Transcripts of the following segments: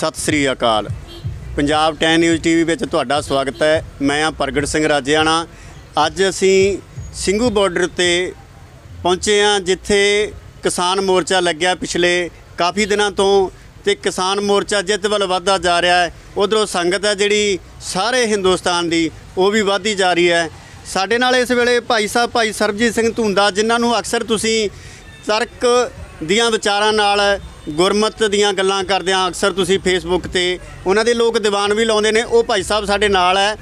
ਸਤਿ ਸ੍ਰੀ ਅਕਾਲ। ਪੰਜਾਬ 10 ਨਿਊਜ਼ ਟੀਵੀ ਵਿੱਚ ਤੁਹਾਡਾ ਸਵਾਗਤ ਹੈ। ਮੈਂ ਆ ਪ੍ਰਗਟ ਸਿੰਘ ਰਾਜਿਆਣਾ। ਅੱਜ ਅਸੀਂ ਸਿੰਘੂ ਬਾਰਡਰ ਤੇ ਪਹੁੰਚੇ ਹਾਂ, ਜਿੱਥੇ ਕਿਸਾਨ ਮੋਰਚਾ ਲੱਗਿਆ ਪਿਛਲੇ ਕਾਫੀ ਦਿਨਾਂ ਤੋਂ ਤੇ ਕਿਸਾਨ ਮੋਰਚਾ ਜਿੱਤ ਵੱਲ ਵਧਦਾ ਜਾ ਰਿਹਾ ਹੈ। ਉਧਰੋਂ ਸੰਗਤ ਹੈ ਜਿਹੜੀ ਸਾਰੇ ਹਿੰਦੁਸਤਾਨ ਦੀ, ਉਹ ਵੀ ਵਧਦੀ ਜਾ ਰਹੀ ਹੈ। ਸਾਡੇ ਨਾਲ ਇਸ ਵੇਲੇ ਭਾਈ ਸਾਹਿਬ, ਭਾਈ ਸਰਬਜੀਤ ਸਿੰਘ ਧੁੰਦਾ, ਜਿਨ੍ਹਾਂ ਨੂੰ ਅਕਸਰ ਤੁਸੀਂ ਤਰਕ ਦੀਆਂ ਵਿਚਾਰਾਂ ਨਾਲ ਗੁਰਮਤ ਦੀਆਂ ਗੱਲਾਂ ਕਰਦਿਆਂ ਅਕਸਰ ਤੁਸੀਂ ਫੇਸਬੁੱਕ ਤੇ ਉਹਨਾਂ ਦੇ ਲੋਕ ਦੀਵਾਨ ਵੀ ਲਾਉਂਦੇ ਨੇ। ਉਹ ਭਾਈ ਸਾਹਿਬ ਸਾਡੇ ਨਾਲ ਹੈ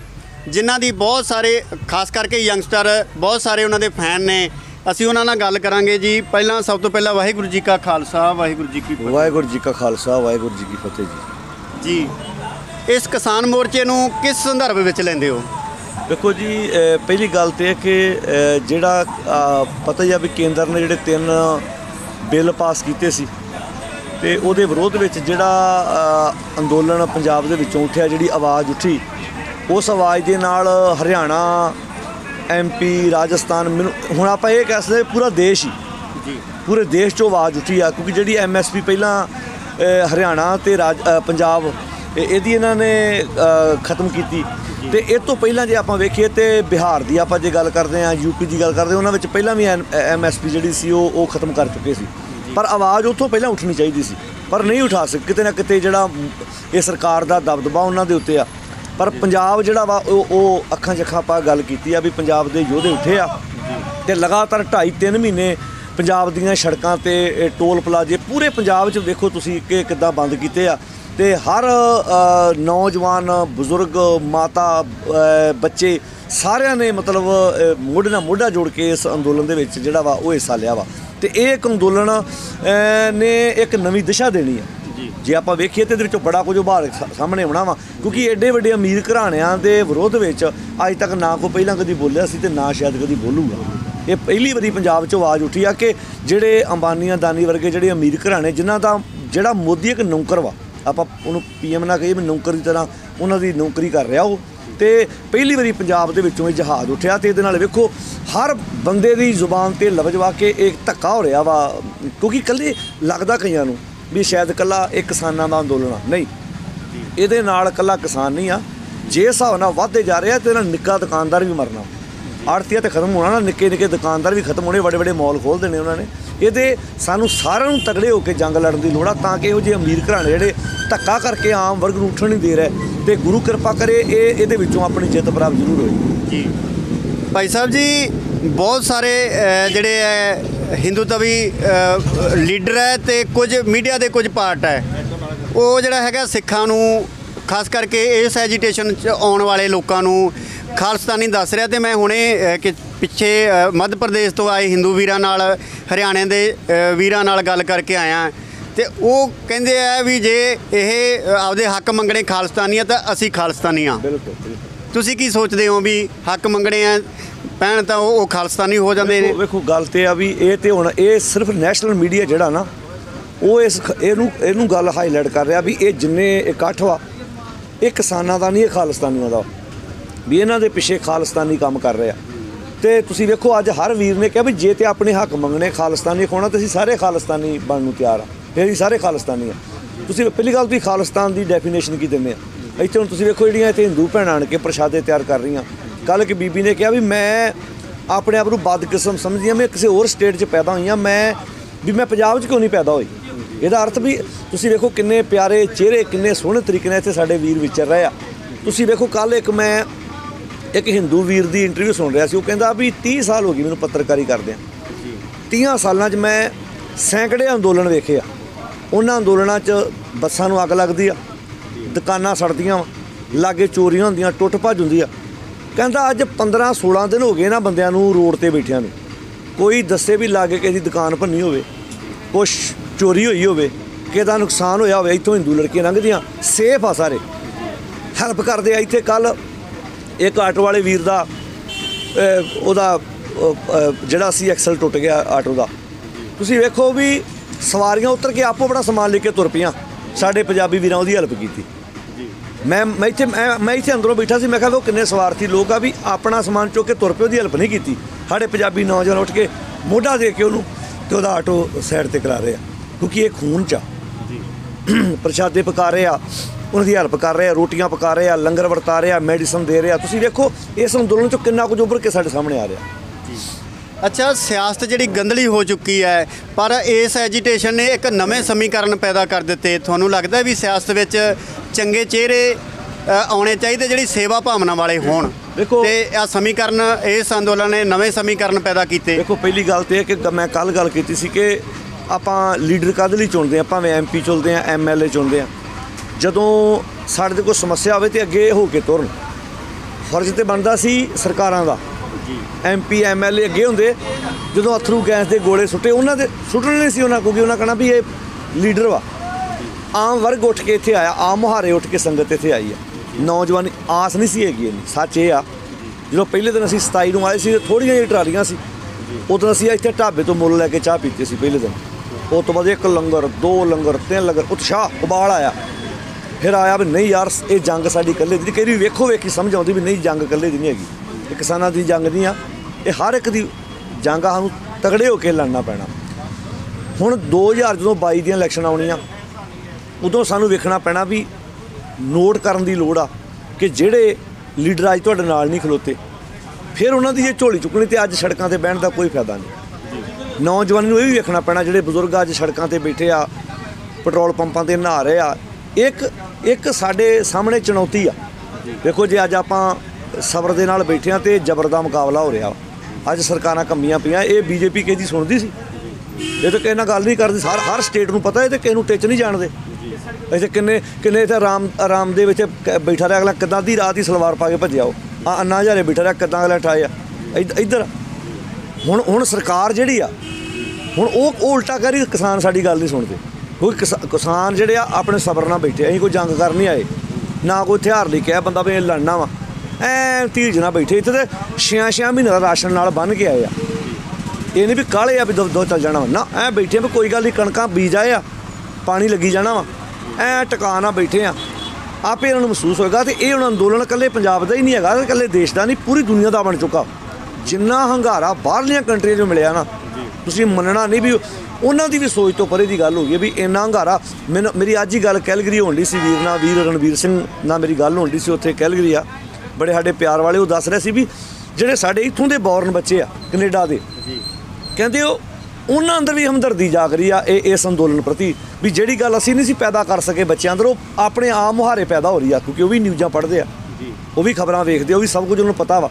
ਜਿਨ੍ਹਾਂ ਦੀ ਬਹੁਤ ਸਾਰੇ ਖਾਸ ਕਰਕੇ ਯੰਗਸਟਰ ਬਹੁਤ ਸਾਰੇ ਉਹਨਾਂ ਦੇ ਫੈਨ ਨੇ। ਅਸੀਂ ਉਹਨਾਂ ਨਾਲ ਗੱਲ ਕਰਾਂਗੇ ਜੀ। ਪਹਿਲਾਂ ਸਭ ਤੋਂ ਪਹਿਲਾਂ ਵਾਹਿਗੁਰੂ ਜੀ ਕਾ ਖਾਲਸਾ ਵਾਹਿਗੁਰੂ ਜੀ ਕੀ ਫਤਿਹ। ਵਾਹਿਗੁਰੂ ਜੀ ਕਾ ਖਾਲਸਾ ਵਾਹਿਗੁਰੂ ਜੀ ਕੀ ਫਤਿਹ ਜੀ। ਜੀ ਇਸ ਕਿਸਾਨ ਮੋਰਚੇ ਨੂੰ ਕਿਸ ਸੰਦਰਭ ਵਿੱਚ ਲੈਂਦੇ ਹੋ? ਦੇਖੋ ਜੀ ਪਹਿਲੀ ਗੱਲ ਤੇ ਇਹ ਕਿ ਜਿਹੜਾ ਪਤਾ ਹੀ ਆ ਵੀ ਕੇਂਦਰ ਨੇ ਜਿਹੜੇ ਤਿੰਨ ਬਿੱਲ ਪਾਸ ਕੀਤੇ ਸੀ। ਤੇ ਉਹਦੇ ਵਿਰੋਧ ਵਿੱਚ ਜਿਹੜਾ ਅੰਦੋਲਨ ਪੰਜਾਬ ਦੇ ਵਿੱਚੋਂ ਉੱਠਿਆ ਜਿਹੜੀ ਆਵਾਜ਼ ਉੱਠੀ ਉਸ ਆਵਾਜ਼ ਦੇ ਨਾਲ ਹਰਿਆਣਾ ਐਮਪੀ ਰਾਜਸਥਾਨ ਹੁਣ ਆਪਾਂ ਇਹ ਕਹਿ ਸਕਦੇ ਪੂਰਾ ਦੇਸ਼ ਹੀ ਜੀ। ਪੂਰੇ ਦੇਸ਼ 'ਚੋਂ ਆਵਾਜ਼ ਉੱਠੀ ਆ ਕਿਉਂਕਿ ਜਿਹੜੀ ਐਮਐਸਪੀ ਪਹਿਲਾਂ ਹਰਿਆਣਾ ਤੇ ਪੰਜਾਬ ਇਹ- ਇਹਦੀ ਇਹਨਾਂ ਨੇ ਖਤਮ ਕੀਤੀ। ਤੇ ਇਹ ਤੋਂ ਪਹਿਲਾਂ ਜੇ ਆਪਾਂ ਵੇਖੀਏ ਤੇ ਬਿਹਾਰ ਦੀ ਆਪਾਂ ਜੇ ਗੱਲ ਕਰਦੇ ਆ ਯੂਪੀ ਦੀ ਗੱਲ ਕਰਦੇ ਉਹਨਾਂ ਵਿੱਚ ਪਹਿਲਾਂ ਵੀ ਐਮਐਸਪੀ ਜਿਹੜੀ ਸੀ ਉਹ ਉਹ ਖਤਮ ਕਰ ਚੁੱਕੇ ਸੀ। ਪਰ ਆਵਾਜ਼ ਉੱਥੋਂ ਪਹਿਲਾਂ ਉੱਠਣੀ ਚਾਹੀਦੀ ਸੀ। ਪਰ ਨਹੀਂ ਉਠਾ ਸਕ, ਕਿਤੇ ਨਾ ਕਿਤੇ ਜਿਹੜਾ ਇਹ ਸਰਕਾਰ ਦਾ ਦਬਦਬਾ ਉਹਨਾਂ ਦੇ ਉੱਤੇ ਆ। ਪਰ ਪੰਜਾਬ ਜਿਹੜਾ ਵਾ, ਉਹ ਉਹ ਅੱਖਾਂ ਜੱਖਾਂ ਅੱਖਾਂ ਪਾ ਗੱਲ ਕੀਤੀ ਆ ਵੀ ਪੰਜਾਬ ਦੇ ਯੋਧੇ ਉੱਠੇ ਆ। ਤੇ ਲਗਾਤਾਰ 2.5 3 ਮਹੀਨੇ ਪੰਜਾਬ ਦੀਆਂ ਸੜਕਾਂ ਤੇ ਟੋਲ ਪਲਾਜ਼ੇ ਪੂਰੇ ਪੰਜਾਬ 'ਚ ਵੇਖੋ ਤੁਸੀਂ ਕਿ ਕਿੱਦਾਂ ਬੰਦ ਕੀਤੇ ਆ। ਤੇ ਹਰ ਨੌਜਵਾਨ, ਬਜ਼ੁਰਗ, ਮਾਤਾ ਬੱਚੇ ਸਾਰਿਆਂ ਨੇ ਮਤਲਬ ਮੋਢੇ ਨਾਲ ਮੋਢਾ ਜੋੜ ਕੇ ਇਸ ਅੰਦੋਲਨ ਦੇ ਵਿੱਚ ਜਿਹੜਾ ਵਾ, ਉਹ ਹਿੱਸਾ ਲਿਆ ਵਾ। ਤੇ ਇਹ ਇੱਕ ਅੰਦੋਲਨ ਨੇ ਇੱਕ ਨਵੀਂ ਦਿਸ਼ਾ ਦੇਣੀ ਹੈ। ਜੀ। ਆਪਾਂ ਵੇਖੀਏ ਤੇ ਇਹਦੇ ਵਿੱਚੋਂ ਬੜਾ ਕੁਝ ਉਭਾਰ ਸਾਹਮਣੇ ਆਉਣਾ ਵਾ ਕਿਉਂਕਿ ਐਡੇ ਵੱਡੇ ਅਮੀਰ ਘਰਾਣਿਆਂ ਦੇ ਵਿਰੋਧ ਵਿੱਚ ਅੱਜ ਤੱਕ ਨਾ ਕੋਈ ਪਹਿਲਾਂ ਕਦੀ ਬੋਲਿਆ ਸੀ ਤੇ ਨਾ ਸ਼ਾਇਦ ਕਦੀ ਬੋਲੂਗਾ। ਇਹ ਪਹਿਲੀ ਵਾਰੀ ਪੰਜਾਬ 'ਚ ਆਵਾਜ਼ ਉੱਠੀ ਆ ਕਿ ਜਿਹੜੇ ਅੰਬਾਨੀਆਂ ਦਾਨੀ ਵਰਗੇ ਜਿਹੜੇ ਅਮੀਰ ਘਰਾਣੇ ਜਿਨ੍ਹਾਂ ਦਾ ਜਿਹੜਾ ਮੋਦੀ ਇੱਕ ਨੌਕਰ ਵਾ ਆਪਾਂ ਉਹਨੂੰ ਪੀਐਮ ਨਾ ਕਹੀਏ ਵੀ ਨੌਕਰ ਦੀ ਤਰ੍ਹਾਂ ਉਹਨਾਂ ਦੀ ਨੌਕਰੀ ਕਰ ਰਿਹਾ ਉਹ ਤੇ ਪਹਿਲੀ ਵਾਰੀ ਪੰਜਾਬ ਦੇ ਵਿੱਚੋਂ ਇਹ ਜਹਾਜ਼ ਉੱਠਿਆ ਤੇ ਇਹਦੇ ਨਾਲ ਵੇਖੋ, ਹਰ ਬੰਦੇ ਦੀ ਜ਼ੁਬਾਨ ਤੇ ਲਫ਼ਜ਼ ਵਾ ਕੇ ਇੱਕ ਧੱਕਾ ਹੋ ਰਿਹਾ ਵਾ। ਕਿਉਂਕਿ ਕੱਲੇ ਲੱਗਦਾ ਕਈਆਂ ਨੂੰ ਵੀ ਸ਼ਾਇਦ ਕੱਲਾ ਇਹ ਕਿਸਾਨਾਂ ਦਾ ਅੰਦੋਲਨ ਆ। ਨਹੀਂ। ਇਹਦੇ ਨਾਲ ਕੱਲਾ ਕਿਸਾਨ ਨਹੀਂ ਆ। ਜੇ ਹਿਸਾਬ ਨਾਲ ਵਾਧੇ ਜਾ ਰਿਹਾ ਤੇ ਨਾਲ ਨਿੱਕਾ ਦੁਕਾਨਦਾਰ ਵੀ ਮਰਨਾ। ਆੜਤੀਆ ਤੇ ਖਤਮ ਹੋਣਾ ਨਾ ਨਿੱਕੇ ਨਿੱਕੇ ਦੁਕਾਨਦਾਰ ਵੀ ਖਤਮ ਹੋਣੇ ਵੱਡੇ ਵੱਡੇ ਮਾਲ ਖੋਲ ਦੇਣੇ ਉਹਨਾਂ ਨੇ। ਇਹਦੇ ਸਾਨੂੰ ਸਾਰਿਆਂ ਨੂੰ ਤਗੜੇ ਹੋ ਕੇ ਜੰਗ ਲੜਨ ਦੀ ਲੋੜ ਆ ਤਾਂ ਕਿ ਇਹੋ ਜਿਹੇ ਅਮੀਰ ਘਰਾਣੇ ਜਿਹੜੇ ਧੱਕਾ ਕਰਕੇ ਆਮ ਵਰਗ ਨੂੰ ਉੱਠਣ ਨਹੀਂ ਦੇ ਰਹੇ ਤੇ ਗੁਰੂ ਕਿਰਪਾ ਕਰੇ ਇਹ ਇਹਦੇ ਵਿੱਚੋਂ ਆਪਣੀ ਜਿੱਤ ਪ੍ਰਾਪਤ ਜ਼ਰੂਰ ਹੋਏ। ਜੀ। ਭਾਈ ਸਾਹਿਬ ਜੀ ਬਹੁਤ ਸਾਰੇ ਜਿਹੜੇ ਹੈ ਹਿੰਦੂਤਵੀ ਲੀਡਰ ਹੈ ਤੇ ਕੁਝ ਮੀਡੀਆ ਦੇ ਕੁਝ ਪਾਰਟ ਹੈ। ਉਹ ਜਿਹੜਾ ਹੈਗਾ ਸਿੱਖਾਂ ਨੂੰ ਖਾਸ ਕਰਕੇ ਇਸ ਐਜੀਟੇਸ਼ਨ 'ਚ ਆਉਣ ਵਾਲੇ ਲੋਕਾਂ ਨੂੰ ਖਾਲਸਤਾਨੀ ਦੱਸ ਰਿਹਾ ਤੇ ਮੈਂ ਹੁਣੇ ਕਿ ਪਿੱਛੇ ਮੱਧ ਪ੍ਰਦੇਸ਼ ਤੋਂ ਆਏ ਹਿੰਦੂ ਵੀਰਾਂ ਨਾਲ ਹਰਿਆਣੇ ਦੇ ਵੀਰਾਂ ਨਾਲ ਗੱਲ ਕਰਕੇ ਆਇਆ। ਤੇ ਉਹ ਕਹਿੰਦੇ ਆ ਵੀ ਜੇ ਇਹ ਆਪਦੇ ਹੱਕ ਮੰਗਣੇ ਖਾਲਸਤਾਨੀ ਆ ਤਾਂ ਅਸੀਂ ਖਾਲਸਤਾਨੀ ਆ। ਬਿਲਕੁਲ ਤੁਸੀਂ ਕੀ ਸੋਚਦੇ ਹੋ ਵੀ ਹੱਕ ਮੰਗਣੇ ਆ ਪੈਣ ਤਾਂ ਉਹ ਖਾਲਸਤਾਨੀ ਹੋ ਜਾਂਦੇ ਨੇ? ਵੇਖੋ ਗੱਲ ਤੇ ਆ ਵੀ ਇਹ ਤੇ ਹੁਣ ਇਹ ਸਿਰਫ ਨੈਸ਼ਨਲ ਮੀਡੀਆ ਜਿਹੜਾ ਨਾ ਉਹ ਇਸ ਇਹਨੂੰ ਇਹਨੂੰ ਗੱਲ ਹਾਈਲਾਈਟ ਕਰ ਰਿਹਾ ਵੀ ਇਹ ਜਿੰਨੇ ਇਕੱਠ ਵਾ ਇਹ ਕਿਸਾਨਾਂ ਦਾ ਨਹੀਂ ਇਹ ਖਾਲਿਸਤਾਨੀਆਂ ਦਾ। ਵੀ ਇਹਨਾਂ ਦੇ ਪਿੱਛੇ ਖਾਲਿਸਤਾਨੀ ਕੰਮ ਕਰ ਰਿਹਾ ਤੇ ਤੁਸੀਂ ਵੇਖੋ, ਅੱਜ ਹਰ ਵੀਰ ਨੇ ਕਿਹਾ ਵੀ ਜੇ ਤੇ ਆਪਣੇ ਹੱਕ ਮੰਗਣੇ ਖਾਲਿਸਤਾਨੀ ਖੋਣਾ, ਤੇ ਅਸੀਂ ਸਾਰੇ ਖਾਲਿਸਤਾਨੀ ਬਣਨ ਨੂੰ ਤਿਆਰ ਆ। ਫਿਰ ਅਸੀਂ ਸਾਰੇ ਖਾਲਿਸਤਾਨੀ ਆ। ਤੁਸੀਂ ਪਹਿਲੀ ਗੱਲ ਤੁਸੀਂ ਖਾਲਿਸਤਾਨ ਦੀ ਡੈਫੀਨੇਸ਼ਨ ਕੀ ਦਿੰਦੇ ਆ? ਇੱਥੇ ਹੁਣ ਤੁਸੀਂ ਵੇਖੋ ਜਿਹੜੀਆਂ ਇੱਥੇ ਹਿੰਦੂ ਭੈਣਾਂ ਆਣ ਕੇ ਪ੍ਰਸ਼ਾਦੇ ਤਿਆਰ ਕਰ ਰਹੀਆਂ। ਕੱਲ ਇੱਕ ਬੀਬੀ ਨੇ ਕਿਹਾ ਵੀ ਮੈਂ ਆਪਣੇ ਆਪ ਨੂੰ ਬਦਕਿਸਮ ਸਮਝਦੀ ਹਾਂ ਮੈਂ ਕਿਸੇ ਹੋਰ ਸਟੇਟ 'ਚ ਪੈਦਾ ਹੋਈ ਹਾਂ ਮੈਂ ਵੀ ਮੈਂ ਪੰਜਾਬ 'ਚ ਕਿਉਂ ਨਹੀਂ ਪੈਦਾ ਹੋਈ? ਇਹਦਾ ਅਰਥ ਵੀ ਤੁਸੀਂ ਵੇਖੋ ਕਿੰਨੇ ਪਿਆਰੇ ਚਿਹਰੇ, ਕਿੰਨੇ ਸੋਹਣੇ ਤਰੀਕੇ ਨਾਲ ਇੱਥੇ ਸਾਡੇ ਵੀਰ ਵਿਚਰ ਰਹੇ ਆ। ਤੁਸੀਂ ਵੇਖੋ ਕੱਲ ਇੱਕ ਮੈਂ ਇੱਕ ਹਿੰਦੂ ਵੀਰ ਦੀ ਇੰਟਰਵਿਊ ਸੁਣ ਰਿਹਾ ਸੀ ਉਹ ਕਹਿੰਦਾ ਵੀ 30 ਸਾਲ ਹੋ ਗਏ ਮੈਨੂੰ ਪੱਤਰਕਾਰੀ ਕਰਦੇ ਆ। 30 ਸਾਲਾਂ 'ਚ ਮੈਂ ਸੈਂਕੜੇ ਅੰਦੋਲਨ ਵੇਖੇ ਆ। ਉਹਨਾਂ ਅੰਦੋਲਨਾਂ 'ਚ ਬੱਸਾਂ ਨੂੰ ਅੱਗ ਲੱਗਦੀ ਆ ਦੁਕਾਨਾਂ ਸੜਦੀਆਂ ਲਾਗੇ ਚੋਰੀਆਂ ਹੁੰਦੀਆਂ ਟੁੱਟ ਭੱਜ ਹੁੰਦੀ ਆ। ਕਹਿੰਦਾ ਅੱਜ 15 16 ਦਿਨ ਹੋ ਗਏ ਨਾ ਬੰਦਿਆਂ ਨੂੰ ਰੋਡ ਤੇ ਬੈਠਿਆਂ ਨੂੰ। ਕੋਈ ਦੱਸੇ ਵੀ ਲਾਗੇ ਕਿਸੇ ਦੀ ਦੁਕਾਨ ਭੰਨੀ ਹੋਵੇ ਕੁਛ ਚੋਰੀ ਹੋਈ ਹੋਵੇ ਕਿਸੇ ਦਾ ਨੁਕਸਾਨ ਹੋਇਆ ਹੋਵੇ ਇੱਥੋਂ ਹਿੰਦੂ ਲੜਕੀਆਂ ਲੰਘਦੀਆਂ ਸੇਫ ਆ ਸਾਰੇ। ਹੈਲਪ ਕਰਦੇ ਆ ਇੱਥੇ ਕੱਲ ਇੱਕ ਆਟੋ ਵਾਲੇ ਵੀਰ ਦਾ ਉਹਦਾ ਜਿਹੜਾ ਸੀ ਐਕਸਲ ਟੁੱਟ ਗਿਆ ਆਟੋ ਦਾ। ਤੁਸੀਂ ਵੇਖੋ ਵੀ ਸਵਾਰੀਆਂ ਉਤਰ ਕੇ ਆਪੋ ਬੜਾ ਸਮਾਨ ਲੈ ਕੇ ਤੁਰ ਪਈਆਂ। ਸਾਡੇ ਪੰਜਾਬੀ ਵੀਰਾਂ ਉਹਦੀ ਹੈਲਪ ਕੀਤੀ। ਮੈਂ ਮੈਂ ਇੱਥੇ ਮੈਂ ਇੱਥੇ ਅੰਦਰੋਂ ਬੈਠਾ ਸੀ ਮੈਂ ਕਿਹਾ ਉਹ ਕਿੰਨੇ ਸਵਾਰਥੀ ਲੋਕ ਆ ਵੀ ਆਪਣਾ ਸਮਾਨ ਚੁੱਕ ਕੇ ਤੁਰ ਪਏ ਉਹਦੀ ਹੈਲਪ ਨਹੀਂ ਕੀਤੀ। ਸਾਡੇ ਪੰਜਾਬੀ ਨੌਜਵਾਨ ਉੱਠ ਕੇ ਮੋਢਾ ਦੇ ਕੇ ਉਹਨੂੰ ਤੇ ਉਹਦਾ ਆਟੋ ਸਾਈਡ ਤੇ ਕਰਾ ਰਹੇ ਆ। ਕਿਉਂਕਿ ਇਹ ਖੂਨ ਚ ਆ। ਪ੍ਰਸ਼ਾਦੇ ਪਕਾ ਰਹੇ ਆ। ਉਹਨਾਂ ਦੀ ਹੈਲਪ ਕਰ ਰਹੇ ਆ ਰੋਟੀਆਂ ਪਕਾ ਰਹੇ ਆ ਲੰਗਰ ਵਰਤਾ ਰਹੇ ਆ ਮੈਡੀਸਨ ਦੇ ਰਹੇ। ਆ ਤੁਸੀਂ ਵੇਖੋ ਇਸ ਅੰਦੋਲਨ ਚੋਂ ਕਿੰਨਾ ਕੁਝ ਉੱਭਰ ਕੇ ਸਾਡੇ ਸਾਹਮਣੇ ਆ ਰਿਹਾ। ਅੱਛਾ ਸਿਆਸਤ ਜਿਹੜੀ ਗੰਦਲੀ ਹੋ ਚੁੱਕੀ ਹੈ ਪਰ ਇਸ ਐਜੀਟੇਸ਼ਨ ਨੇ ਇੱਕ ਨਵੇਂ ਸਮੀਕਰਨ ਪੈਦਾ ਕਰ ਦਿੱਤੇ। ਤੁਹਾਨੂੰ ਲੱਗਦਾ ਵੀ ਸਿਆਸਤ ਵਿੱਚ ਚੰਗੇ ਚਿਹਰੇ ਆਉਣੇ ਚਾਹੀਦੇ ਜਿਹੜੀ ਸੇਵਾ ਭਾਵਨਾ ਵਾਲੇ ਹੋਣ? ਦੇਖੋ- ਤੇ ਆ ਸਮੀਕਰਨ ਇਸ ਅੰਦੋਲਨ ਨੇ ਨਵੇਂ ਸਮੀਕਰਨ ਪੈਦਾ ਕੀਤੇ। ਦੇਖੋ ਪਹਿਲੀ ਗੱਲ ਤੇ ਇਹ ਕਿ ਮੈਂ ਕੱਲ ਗੱਲ ਕੀਤੀ ਸੀ ਕਿ ਆਪਾਂ ਲੀਡਰ ਕਾਹਦੇ ਲਈ ਚੁਣਦੇ ਆ? ਭਾਵੇਂ ਐਮਪੀ ਚੁਣਦੇ ਆ ਐਮਐਲਏ ਚੁਣਦੇ ਆ। ਜਦੋਂ ਸਾਡੇ ਤੇ ਕੋਈ ਸਮੱਸਿਆ ਹੋਵੇ ਤੇ ਅੱਗੇ ਹੋ ਕੇ ਤੁਰਨ। ਫਰਜ਼ ਤੇ ਬਣਦਾ ਸੀ ਸਰਕਾਰਾਂ ਦਾ। ਐਮਪੀ ਐਮਐਲਏ ਅੱਗੇ ਹੁੰਦੇ ਜਦੋਂ ਅਥਰੂ ਗੈਸ ਦੇ ਗੋਲੇ ਸੁੱਟੇ ਉਹਨਾਂ ਦੇ ਸੁੱਟਣੇ ਨਹੀਂ ਸੀ ਉਹਨਾਂ ਕਿਉਂਕਿ ਉਹਨਾਂ ਕਹਣਾ ਵੀ ਇਹ ਲੀਡਰ ਵਾ। ਆਮ ਵਰਗ ਉੱਠ ਕੇ ਇੱਥੇ ਆਇਆ ਆਮ ਮੁਹਾਰੇ ਉੱਠ ਕੇ ਸੰਗਤ ਇੱਥੇ ਆਈ ਆ। ਨੌਜਵਾਨ ਆਸ ਨਹੀਂ ਸੀ ਹੈਗੀ ਇੰਨੀ ਸੱਚ ਇਹ ਆ। ਜਦੋਂ ਪਹਿਲੇ ਦਿਨ ਅਸੀਂ 27 ਨੂੰ ਆਏ ਸੀ ਤੇ ਥੋੜੀਆਂ ਜਿਹੀਆਂ ਟਰਾਲੀਆਂ ਸੀ। ਉਦੋਂ ਅਸੀਂ ਇੱਥੇ ਢਾਬੇ ਤੋਂ ਮੁੱਲ ਲੈ ਕੇ ਚਾਹ ਪੀਤੀ ਸੀ ਪਹਿਲੇ ਦਿਨ। ਉਸ ਤੋਂ ਬਾਅਦ ਇੱਕ ਲੰਗਰ ਦੋ ਲੰਗਰ ਤਿੰਨ ਲੰਗਰ ਉਤਸ਼ਾਹ ਉਬਾਲ ਆਇਆ। ਫਿਰ ਆਇਆ ਵੀ ਨਹੀਂ ਯਾਰ, ਇਹ ਜੰਗ ਸਾਡੀ ਇਕੱਲੇ ਦੀ ਨਹੀਂ। ਕਈ ਵਾਰੀ ਵੇਖੋ ਵੇਖੀ ਸਮਝ ਆਉਂਦੀ ਵੀ ਨਹੀਂ ਜੰਗ ਇਕੱਲੇ ਦੀ ਨਹੀਂ ਹੈਗੀ। ਇਹ ਕਿਸਾਨਾਂ ਦੀ ਜੰਗ ਨਹੀਂ ਆ ਇਹ ਹਰ ਇੱਕ ਦੀ ਜੰਗ ਆ ਸਾਨੂੰ ਤਗੜੇ ਹੋ ਕੇ ਲੜਨਾ ਪੈਣਾ। ਹੁਣ 2000 ਜਦੋਂ 22 ਦੀਆਂ ਇਲੈਕਸ਼ਨ ਆਉਣੀਆਂ, ਉਦੋਂ ਸਾਨੂੰ ਵੇਖਣਾ ਪੈਣਾ ਵੀ ਨੋਟ ਕਰਨ ਦੀ ਲੋੜ ਆ ਕਿ ਜਿਹੜੇ ਲੀਡਰ ਅੱਜ ਤੁਹਾਡੇ ਨਾਲ ਨਹੀਂ ਖਲੋਤੇ, ਫਿਰ ਉਹਨਾਂ ਦੀ ਜੇ ਝੋਲੀ ਚੁੱਕਣੀ ਤੇ ਅੱਜ ਸੜਕਾਂ ਤੇ ਬਹਿਣ ਦਾ ਕੋਈ ਫਾਇਦਾ ਨਹੀਂ। ਨੌਜਵਾਨਾਂ ਨੂੰ ਇਹ ਵੀ ਵੇਖਣਾ ਪੈਣਾ, ਜਿਹੜੇ ਬਜ਼ੁਰਗ ਅੱਜ ਸੜਕਾਂ ਤੇ ਬੈਠੇ ਆ, ਪੈਟਰੋਲ ਪੰਪਾਂ ਤੇ ਨਹਾ ਰਹੇ ਆ, ਇੱਕ ਇੱਕ ਸਾਡੇ ਸਾਹਮਣੇ ਚੁਣੌਤੀ ਆ। ਦੇਖੋ ਜੇ ਅੱਜ ਆਪਾਂ ਸਬਰ ਦੇ ਨਾਲ ਬੈਠੇ ਆ ਤੇ ਜ਼ਬਰ ਦਾ ਮੁਕਾਬਲਾ ਹੋ ਰਿਹਾ। ਅੱਜ ਸਰਕਾਰਾਂ ਕੰਮੀਆਂ ਪਈਆਂ, ਇਹ ਬੀਜੇਪੀ ਕਿਹਦੀ ਸੁਣਦੀ ਸੀ? ਇਹ ਤਾਂ ਕਿਸੇ ਨਾਲ ਗੱਲ ਨਹੀਂ ਕਰਦੀ ਸਾਰ ਹਰ ਸਟੇਟ ਨੂੰ ਪਤਾ, ਇਹ ਤੇ ਕਿਸੇ ਨੂੰ ਟਿੱਚ ਨਹੀਂ ਜਾਣਦੇ। ਇੱਥੇ ਕਿੰਨੇ ਕਿੰਨੇ ਇੱਥੇ ਆਰਾਮ ਆਰਾਮ ਦੇ ਵਿੱਚ ਬੈਠਾ ਰਿਹਾ, ਅਗਲਾ ਕਿੱਦਾਂ ਦੀ ਰਾਤ ਹੀ ਸਲਵਾਰ ਪਾ ਕੇ ਭੱਜਿਆ ਉਹ? ਆ ਅੰਨਾ ਹਜ਼ਾਰੇ ਬੈਠਾ ਰਿਹਾ, ਕਿੱਦਾਂ ਅਗਲਾ ਠਾਏ ਆ? ਇੱਧ- ਇੱਧਰ। ਹੁਣ ਹੁਣ ਸਰਕਾਰ ਜਿਹੜੀ ਆ, ਹੁਣ ਉਹ ਉਹ ਉਲਟਾ ਕਰੀ ਕਿਸਾਨ ਸਾਡੀ ਗੱਲ ਨਹੀਂ ਸੁਣਦੇ। ਕੋਈ ਕਿਸਾਨ ਜਿਹੜੇ ਆ ਆਪਣੇ ਸਬਰ ਨਾਲ ਬੈਠੇ ਅਸੀਂ ਕੋਈ ਜੰਗ ਕਰਨ ਨਹੀਂ ਆਏ। ਨਾ ਕੋਈ ਹਥਿਆਰ ਲੈ ਕੇ ਆਇਆ ਬੰਦਾ ਵੀ ਲੜਨਾ ਵਾ। ਐ ਧੀਰਜ ਨਾਲ ਬੈਠੇ, ਇੱਥੇ ਤੇ ਛਿਆਂ ਛਿਆਂ ਮਹੀਨੇ ਦਾ ਰਾਸ਼ਨ ਨਾਲ ਬੰਨ ਕੇ ਆਏ ਆ। ਇਹ ਨਹੀਂ ਵੀ ਕਾਲੇ ਆ ਵੀ ਦੋ ਦੋ ਚੱਲ ਜਾਣਾ ਵਾ। ਨਾ, ਐ ਬੈਠੇ ਵੀ ਕੋਈ ਗੱਲ ਨਹੀਂ ਕਣਕਾਂ ਬੀਜ ਆਏ ਆ, ਪਾਣੀ ਲੱਗੀ ਜਾਣਾ ਵਾ। ਐ ਟਿਕਾ ਨਾਲ ਬੈਠੇ ਆ। ਆਪੇ ਇਹਨਾਂ ਨੂੰ ਮਹਿਸੂਸ ਹੋਏਗਾ ਤੇ ਇਹ ਹੁਣ ਅੰਦੋਲਨ ਇਕੱਲੇ ਪੰਜਾਬ ਦਾ ਹੀ ਨਹੀਂ ਹੈਗਾ, ਇਕੱਲੇ ਦੇਸ਼ ਦਾ ਨਹੀਂ ਪੂਰੀ ਦੁਨੀਆ ਦਾ ਬਣ ਚੁੱਕਾ। ਜਿੰਨਾ ਹੰਗਾਰਾ ਬਾਹਰਲੀਆਂ ਕੰਟਰੀਆਂ 'ਚ ਮਿਲਿਆ ਨਾ ਤੁਸੀਂ ਮੰਨਣਾ ਨਹੀਂ ਵੀ ਉਹਨਾਂ ਦੀ ਵੀ ਸੋਚ ਤੋਂ ਪਰੇ ਦੀ ਗੱਲ ਹੋ ਗਈ ਵੀ ਇੰਨਾ ਹੰਗਾਰਾ ਮੇਰੀ ਅੱਜ ਹੀ ਗੱਲ ਕੈਲਗਰੀ ਹੋਣ ਦੀ ਸੀ ਵੀਰ ਨਾਲ ਵੀਰ ਰਣਵੀਰ ਸਿੰਘ ਨਾਲ ਮੇਰੀ ਗੱਲ ਹੋਣ ਦੀ ਸੀ ਉੱਥੇ ਕੈਲਗਰੀ ਆ। ਬੜੇ ਸਾਡੇ ਪਿਆਰ ਵਾਲੇ ਉਹ ਦੱਸ ਰਹੇ ਸੀ ਵੀ ਜਿਹੜੇ ਸਾਡੇ ਇੱਥੋਂ ਦੇ ਬੌਰਨ ਬੱਚੇ ਆ ਕੈਨੇਡਾ ਦੇ ਕਹਿੰਦੇ ਉਹ ਉਹਨਾਂ ਅੰਦਰ ਵੀ ਹਮਦਰਦੀ ਜਾਗ ਰਹੀ ਆ ਇਹ ਇਸ ਅੰਦੋਲਨ ਪ੍ਰਤੀ ਵੀ ਜਿਹੜੀ ਗੱਲ ਅਸੀਂ ਨਹੀਂ ਸੀ ਪੈਦਾ ਕਰ ਸਕੇ ਬੱਚਿਆਂ ਅੰਦਰ ਉਹ ਆਪਣੇ ਆਪ ਮੁਹਾਰੇ ਪੈਦਾ ਹੋ ਰਹੀ ਆ ਕਿਉਂਕਿ ਉਹ ਵੀ ਨਿਊਜ਼ਾਂ ਪੜ੍ਹਦੇ ਆ। ਉਹ ਵੀ ਖਬਰਾਂ ਵੇਖਦੇ ਆ ਉਹ ਵੀ ਸਭ ਕੁਝ ਉਹਨੂੰ ਪਤਾ ਵਾ।